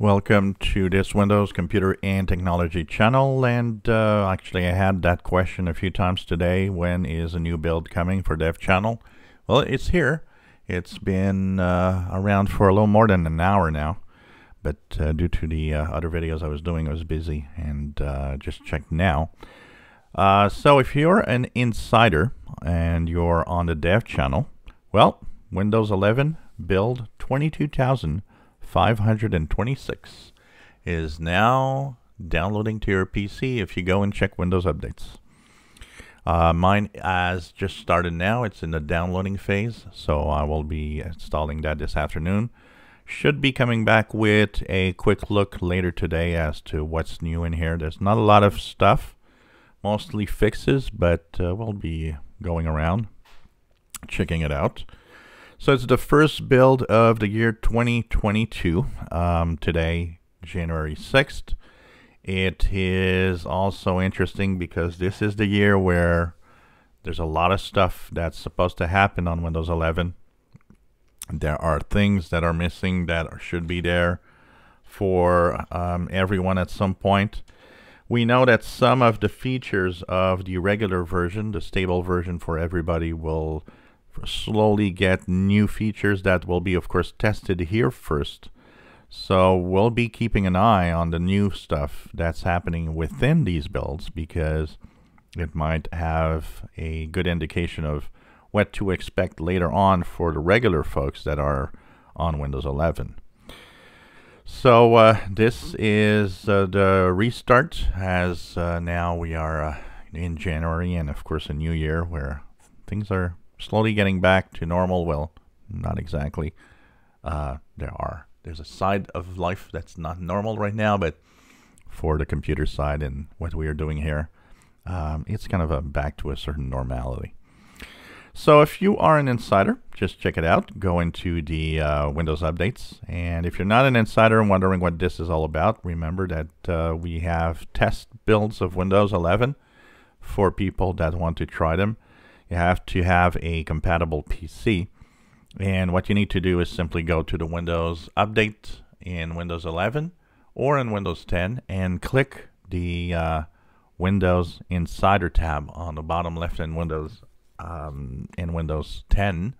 Welcome to this Windows Computer and Technology channel. And uh, actually I had that question a few times today. When is a new build coming for Dev channel? Well it's here. It's been uh, around for a little more than an hour now. But uh, due to the uh, other videos I was doing I was busy and uh, just checked now. Uh, so if you're an insider and you're on the Dev channel well Windows 11 build 22,000 526 is now downloading to your PC if you go and check Windows updates. Uh, mine has just started now. It's in the downloading phase, so I will be installing that this afternoon. Should be coming back with a quick look later today as to what's new in here. There's not a lot of stuff, mostly fixes, but uh, we'll be going around checking it out. So it's the first build of the year 2022. Um, today, January 6th. It is also interesting because this is the year where there's a lot of stuff that's supposed to happen on Windows 11. There are things that are missing that should be there for um, everyone at some point. We know that some of the features of the regular version, the stable version for everybody, will slowly get new features that will be of course tested here first so we'll be keeping an eye on the new stuff that's happening within these builds because it might have a good indication of what to expect later on for the regular folks that are on Windows 11. So uh, this is uh, the restart as uh, now we are uh, in January and of course a new year where things are slowly getting back to normal. Well, not exactly. Uh, there are there's a side of life that's not normal right now, but for the computer side and what we are doing here, um, it's kind of a back to a certain normality. So if you are an insider, just check it out. Go into the uh, Windows updates. And if you're not an insider and wondering what this is all about, remember that uh, we have test builds of Windows 11 for people that want to try them you have to have a compatible PC. And what you need to do is simply go to the Windows Update in Windows 11 or in Windows 10 and click the uh, Windows Insider tab on the bottom left in Windows um, in Windows 10.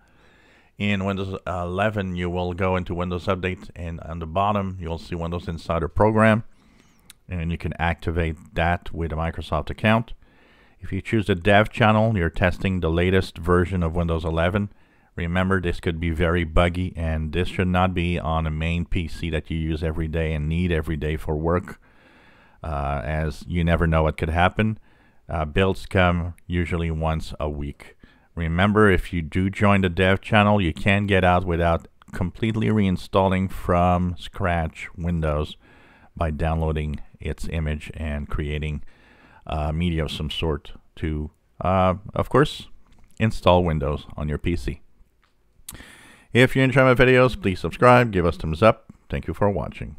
In Windows 11, you will go into Windows Update, and on the bottom, you'll see Windows Insider Program, and you can activate that with a Microsoft account. If you choose the dev channel, you're testing the latest version of Windows 11. Remember, this could be very buggy, and this should not be on a main PC that you use every day and need every day for work, uh, as you never know what could happen. Uh, builds come usually once a week. Remember, if you do join the dev channel, you can get out without completely reinstalling from scratch Windows by downloading its image and creating uh, media of some sort to, uh, of course, install Windows on your PC. If you enjoy my videos, please subscribe, give us thumbs up. Thank you for watching.